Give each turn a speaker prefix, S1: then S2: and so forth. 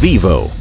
S1: Vivo.